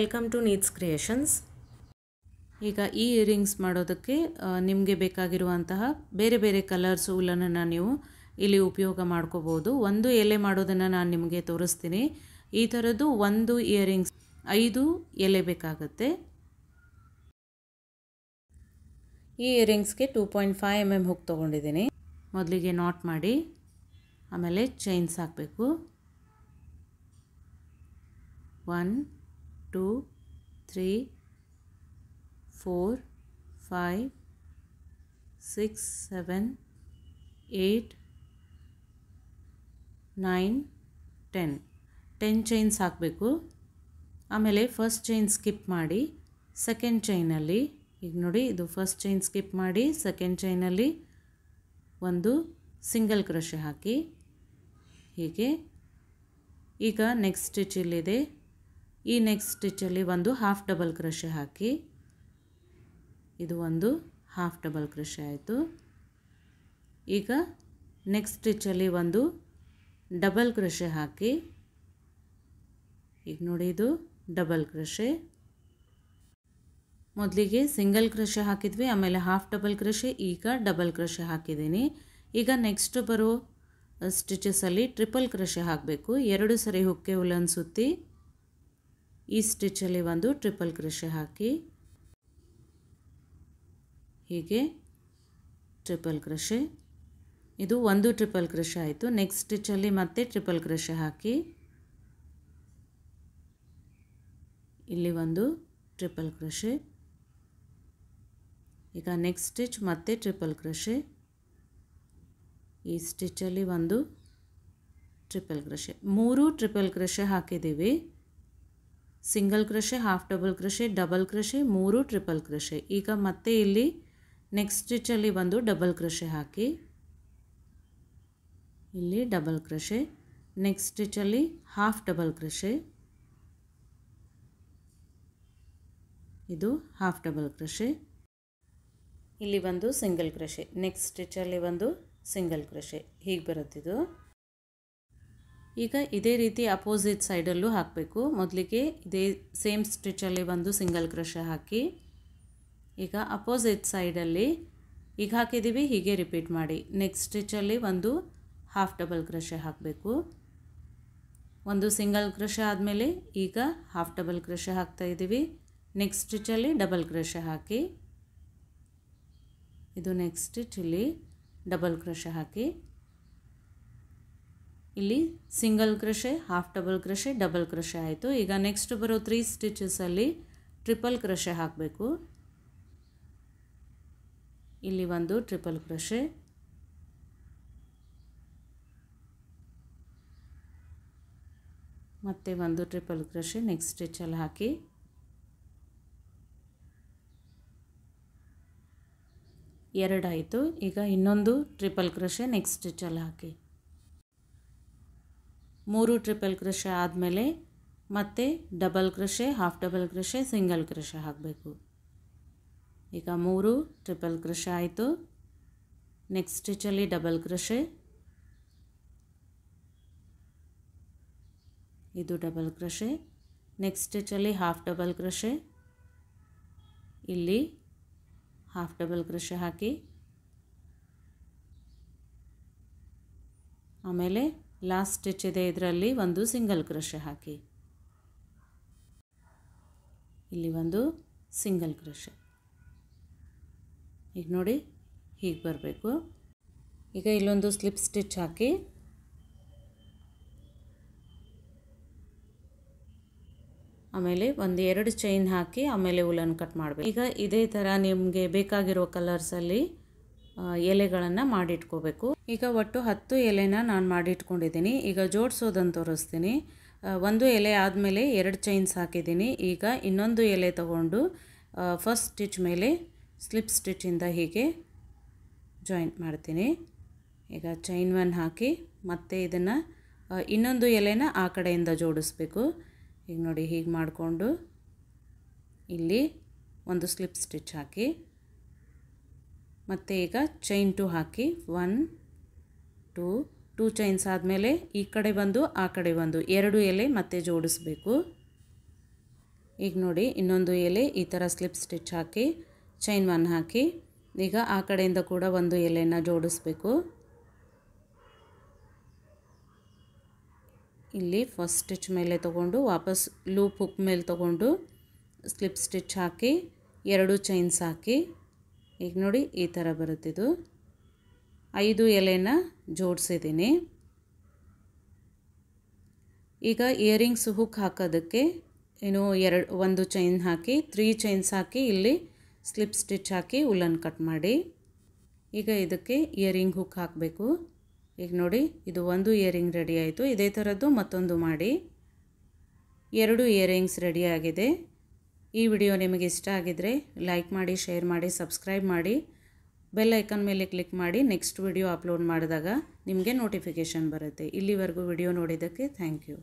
Welcome to needs creations. ಈಗ ಈ earrings ಮಾಡೋದಕ್ಕೆ ನಿಮಗೆ ಬೇಕಾಗಿರುವಂತಹ ಬೇರೆ ಬೇರೆ ಕಲರ್ಸ್ ನಾನು ನೀವು ಇಲ್ಲಿ ಉಪಯೋಗ ಮಾಡ್ಕೋಬೋದು. ಒಂದು ಎಲೆ ಮಾಡೋದನ್ನು ನಾನು ನಿಮಗೆ ತೋರಿಸ್ತೀನಿ. ಈ ಥರದ್ದು ಒಂದು ಇಯರಿಂಗ್ಸ್ ಐದು ಎಲೆ ಬೇಕಾಗುತ್ತೆ. ಈ ಇಯರಿಂಗ್ಸ್ಗೆ two point five M M hook ತೊಗೊಂಡಿದ್ದೀನಿ. ಮೊದಲಿಗೆ ನಾಟ್ ಮಾಡಿ, ಆಮೇಲೆ ಚೈನ್ಸ್ ಹಾಕಬೇಕು. One two, three, four, five, six, seven, eight, nine, ten. Ten chains ಹಾಕಬೇಕು. ಆಮೇಲೆ ಫಸ್ಟ್ ಚೈನ್ ಸ್ಕಿಪ್ ಮಾಡಿ, ಸೆಕೆಂಡ್ ಚೈನಲ್ಲಿ, ಈಗ ನೋಡಿ, ಇದು ಫಸ್ಟ್ ಚೈನ್ ಸ್ಕಿಪ್ ಮಾಡಿ, ಸೆಕೆಂಡ್ ಚೈನಲ್ಲಿ ಒಂದು ಸಿಂಗಲ್ ಕ್ರಶೆ ಹಾಕಿ, ಹೀಗೆ. ಈಗ ನೆಕ್ಸ್ಟ್ ಸ್ಟಿಚ್ ಇಲ್ಲಿದೆ. ಈ ನೆಕ್ಸ್ಟ್ ಸ್ಟಿಚ್ಚಲ್ಲಿ ಒಂದು ಹಾಫ್ ಡಬಲ್ ಕ್ರಷೆ ಹಾಕಿ. ಇದು ಒಂದು ಹಾಫ್ ಡಬಲ್ ಕ್ರಷೆ ಆಯಿತು. ಈಗ ನೆಕ್ಸ್ಟ್ ಸ್ಟಿಚ್ಚಲ್ಲಿ ಒಂದು ಡಬಲ್ ಕ್ರಷೆ ಹಾಕಿ. ಈಗ ನೋಡಿ ಇದು ಡಬಲ್ ಕ್ರಷೆ ಮೊದಲಿಗೆ ಸಿಂಗಲ್ ಕ್ರಷೆ ಹಾಕಿದ್ವಿ, ಆಮೇಲೆ ಹಾಫ್ ಡಬಲ್ ಕ್ರಷೆ ಈಗ ಡಬಲ್ ಕ್ರಷೆ ಹಾಕಿದ್ದೀನಿ. ಈಗ ನೆಕ್ಸ್ಟ್ ಬರೋ ಸ್ಟಿಚಸಲ್ಲಿ ಟ್ರಿಪಲ್ ಕ್ರಷೆ ಹಾಕಬೇಕು. ಎರಡು ಸರಿ ಹುಕ್ಕೆ ಉಲ್ಲನ್ ಸುತ್ತಿ ಈ ಸ್ಟಿಚ್ಚಲ್ಲಿ ಒಂದು ಟ್ರಿಪಲ್ ಕ್ರಷೆ ಹಾಕಿ, ಹೀಗೆ ಟ್ರಿಪಲ್ ಕ್ರಷೆ ಇದು ಒಂದು ಟ್ರಿಪಲ್ ಕ್ರಷೆ ಆಯಿತು. ನೆಕ್ಸ್ಟ್ ಸ್ಟಿಚ್ಚಲ್ಲಿ ಮತ್ತೆ ಟ್ರಿಪಲ್ ಕ್ರಷೆ ಹಾಕಿ, ಇಲ್ಲಿ ಒಂದು ಟ್ರಿಪಲ್ ಕ್ರಷೆ ಈಗ ನೆಕ್ಸ್ಟ್ ಸ್ಟಿಚ್ ಮತ್ತೆ ಟ್ರಿಪಲ್ ಕ್ರಷೆ ಈ ಸ್ಟಿಚ್ಚಲ್ಲಿ ಒಂದು ಟ್ರಿಪಲ್ ಕ್ರಷೆ ಮೂರು ಟ್ರಿಪಲ್ ಕ್ರಷೆ ಹಾಕಿದ್ದೀವಿ. Single crochet half double crochet double crochet ಮೂರು ಟ್ರಿಪಲ್ ಕ್ರಷೆ ಈಗ ಮತ್ತೆ ಇಲ್ಲಿ ನೆಕ್ಸ್ಟ್ ಸ್ಟಿಚ್ಚಲ್ಲಿ ಬಂದು ಡಬಲ್ ಕ್ರಷೆ ಹಾಕಿ. ಇಲ್ಲಿ ಡಬಲ್ ಕ್ರಷೆ ನೆಕ್ಸ್ಟ್ ಸ್ಟಿಚ್ಚಲ್ಲಿ ಹಾಫ್ ಡಬಲ್ ಕ್ರಷೆ ಇದು ಹಾಫ್ ಡಬಲ್ ಕ್ರಷೆ ಇಲ್ಲಿ ಬಂದು ಸಿಂಗಲ್ ಕ್ರಷೆ ನೆಕ್ಸ್ಟ್ ಸ್ಟಿಚ್ಚಲ್ಲಿ ಒಂದು ಸಿಂಗಲ್ ಕ್ರಷೆ ಹೀಗೆ ಬರುತ್ತಿದ್ದು ಈಗ ಇದೇ ರೀತಿ ಅಪೋಸಿಟ್ ಸೈಡಲ್ಲೂ ಹಾಕಬೇಕು. ಮೊದಲಿಗೆ ಇದೇ ಸೇಮ್ ಸ್ಟಿಚ್ಚಲ್ಲಿ ಒಂದು ಸಿಂಗಲ್ ಕ್ರಷ ಹಾಕಿ, ಈಗ ಅಪೋಸಿಟ್ ಸೈಡಲ್ಲಿ ಈಗ ಹಾಕಿದ್ದೀವಿ, ಹೀಗೆ ರಿಪೀಟ್ ಮಾಡಿ. ನೆಕ್ಸ್ಟ್ ಸ್ಟಿಚ್ಚಲ್ಲಿ ಒಂದು ಹಾಫ್ ಡಬಲ್ ಕ್ರಶೆ ಹಾಕಬೇಕು. ಒಂದು ಸಿಂಗಲ್ ಕ್ರಶೆ ಆದಮೇಲೆ ಈಗ ಹಾಫ್ ಡಬಲ್ ಕ್ರಶೆ ಹಾಕ್ತಾ ಇದ್ದೀವಿ. ನೆಕ್ಸ್ಟ್ ಸ್ಟಿಚ್ಚಲ್ಲಿ ಡಬಲ್ ಕ್ರಶೆ ಹಾಕಿ, ಇದು ನೆಕ್ಸ್ಟ್ ಸ್ಟಿಚ್ ಇಲ್ಲಿ ಡಬಲ್ ಕ್ರಶೆ ಹಾಕಿ ಇಲ್ಲಿ single crochet half double crochet double crochet ಆಯಿತು. ಈಗ ನೆಕ್ಸ್ಟ್ ಬರೋ ತ್ರೀ ಸ್ಟಿಚಸಲ್ಲಿ ಟ್ರಿಪಲ್ ಕ್ರಷೆ ಹಾಕಬೇಕು. ಇಲ್ಲಿ ಒಂದು ಟ್ರಿಪಲ್ ಕ್ರಷೆ ಮತ್ತೆ ಒಂದು ಟ್ರಿಪಲ್ ಕ್ರಷೆ ನೆಕ್ಸ್ಟ್ ಸ್ಟಿಚಲ್ಲಿ ಹಾಕಿ. ಎರಡಾಯಿತು ಈಗ ಇನ್ನೊಂದು ಟ್ರಿಪಲ್ ಕ್ರಷೆ ನೆಕ್ಸ್ಟ್ ಸ್ಟಿಚಲ್ಲಿ ಹಾಕಿ. ಮೂರು ಟ್ರಿಪಲ್ ಕ್ರಶೆ ಆದಮೇಲೆ ಮತ್ತೆ double crochet, half double crochet, single crochet ಹಾಕಬೇಕು. ಈಗ ಮೂರು ಟ್ರಿಪಲ್ ಕ್ರಶೆ ಆಯಿತು. ನೆಕ್ಸ್ಟ್ ಸ್ಟಿಚಲ್ಲಿ ಡಬಲ್ ಕ್ರಶೆ. ಇದು ಡಬಲ್ ಕ್ರಶೆ. ನೆಕ್ಸ್ಟ್ ಸ್ಟಿಚಲ್ಲಿ ಹಾಫ್ ಡಬಲ್ ಕ್ರಶೆ. ಇಲ್ಲಿ ಹಾಫ್ ಡಬಲ್ ಕ್ರಶೆ ಹಾಕಿ. ಆಮೇಲೆ ಲಾಸ್ಟ್ ಸ್ಟಿಚ್ ಇದೆ ಇದರಲ್ಲಿ ಒಂದು ಸಿಂಗಲ್ ಕ್ರಷ್ ಹಾಕಿ. ಇಲ್ಲಿ ಒಂದು ಸಿಂಗಲ್ ಕ್ರಷ್ ಈಗ ನೋಡಿ, ಹೀಗೆ ಬರಬೇಕು. ಈಗ ಇಲ್ಲೊಂದು ಸ್ಲಿಪ್ ಸ್ಟಿಚ್ ಹಾಕಿ. ಆಮೇಲೆ ಒಂದು ಎರಡು ಚೈನ್ ಹಾಕಿ, ಆಮೇಲೆ ಉಲನ್ ಕಟ್ ಮಾಡಬೇಕು. ಈಗ ಇದೇ ಥರ ನಿಮಗೆ ಬೇಕಾಗಿರೋ ಕಲರ್ಸಲ್ಲಿ ಎಲೆಗಳನ್ನು ಮಾಡಿಟ್ಕೋಬೇಕು. ಈಗ ಒಟ್ಟು ಹತ್ತು ಎಲೆನ ನಾನು ಮಾಡಿಟ್ಕೊಂಡಿದ್ದೀನಿ. ಈಗ ಜೋಡಿಸೋದನ್ನು ತೋರಿಸ್ತೀನಿ. ಒಂದು ಎಲೆ ಆದಮೇಲೆ ಎರಡು ಚೈನ್ಸ್ ಹಾಕಿದ್ದೀನಿ. ಈಗ ಇನ್ನೊಂದು ಎಲೆ ತಗೊಂಡು ಫಸ್ಟ್ ಸ್ಟಿಚ್ ಮೇಲೆ ಸ್ಲಿಪ್ ಸ್ಟಿಚ್ಚಿಂದ ಹೀಗೆ ಜಾಯಿಂಟ್ ಮಾಡ್ತೀನಿ. ಈಗ ಚೈನ್ ಒನ್ ಹಾಕಿ ಮತ್ತೆ ಇದನ್ನು ಇನ್ನೊಂದು ಎಲೆನ ಆ ಕಡೆಯಿಂದ ಜೋಡಿಸ್ಬೇಕು. ಈಗ ನೋಡಿ ಹೀಗೆ ಮಾಡಿಕೊಂಡು ಇಲ್ಲಿ ಒಂದು ಸ್ಲಿಪ್ ಸ್ಟಿಚ್ ಹಾಕಿ. ಮತ್ತು ಈಗ ಚೈನ್ ಟು ಹಾಕಿ. ಒನ್ ಟೂ ಟೂ ಚೈನ್ಸ್ ಆದಮೇಲೆ ಈ ಕಡೆ ಬಂದು, ಆ ಕಡೆ ಬಂದು. ಎರಡು ಎಲೆ ಮತ್ತೆ ಜೋಡಿಸ್ಬೇಕು. ಈಗ ನೋಡಿ, ಇನ್ನೊಂದು ಎಲೆ ಈ ಥರ ಸ್ಲಿಪ್ ಸ್ಟಿಚ್ ಹಾಕಿ ಚೈನ್ ಒನ್ ಹಾಕಿ. ಈಗ ಆ ಕಡೆಯಿಂದ ಕೂಡ ಒಂದು ಎಲೆಯನ್ನು ಜೋಡಿಸ್ಬೇಕು. ಇಲ್ಲಿ ಫಸ್ಟ್ ಸ್ಟಿಚ್ ಮೇಲೆ ತೊಗೊಂಡು, ವಾಪಸ್ ಲೂಪ್ ಹುಕ್ ಮೇಲೆ ತೊಗೊಂಡು ಸ್ಲಿಪ್ ಸ್ಟಿಚ್ ಹಾಕಿ, ಎರಡು ಚೈನ್ಸ್ ಹಾಕಿ. ಈಗ ನೋಡಿ ಈ ಥರ ಬರುತ್ತಿದ್ದು ಐದು ಎಲೆನ ಜೋಡಿಸಿದ್ದೀನಿ. ಈಗ ಇಯರಿಂಗ್ಸ್ ಹುಕ್ ಹಾಕೋದಕ್ಕೆ ಏನು ಎರಡು, ಒಂದು ಚೈನ್ ಹಾಕಿ ತ್ರೀ ಚೈನ್ಸ್ ಹಾಕಿ ಇಲ್ಲಿ ಸ್ಲಿಪ್ ಸ್ಟಿಚ್ ಹಾಕಿ ಉಲ್ಲನ್ ಕಟ್ ಮಾಡಿ. ಈಗ ಇದಕ್ಕೆ ಇಯರಿಂಗ್ ಹುಕ್ ಹಾಕಬೇಕು. ಈಗ ನೋಡಿ ಇದು ಒಂದು ಇಯರಿಂಗ್ ರೆಡಿ ಆಯಿತು. ಇದೇ ಥರದ್ದು ಮತ್ತೊಂದು ಮಾಡಿ. ಎರಡು ಇಯರಿಂಗ್ಸ್ ರೆಡಿ ಆಗಿದೆ. ಈ ವಿಡಿಯೋ ನಿಮಗೆ ಇಷ್ಟ ಆಗಿದರೆ ಲೈಕ್ ಮಾಡಿ, ಶೇರ್ ಮಾಡಿ, ಸಬ್ಸ್ಕ್ರೈಬ್ ಮಾಡಿ. ಬೆಲ್ ಐಕನ್ ಮೇಲೆ ಕ್ಲಿಕ್ ಮಾಡಿ. ನೆಕ್ಸ್ಟ್ ವಿಡಿಯೋ ಅಪ್ಲೋಡ್ ಮಾಡಿದಾಗ ನಿಮಗೆ ನೋಟಿಫಿಕೇಷನ್ ಬರುತ್ತೆ. ಇಲ್ಲಿವರೆಗೂ ವಿಡಿಯೋ ನೋಡಿದ್ದಕ್ಕೆ ಥ್ಯಾಂಕ್ ಯು.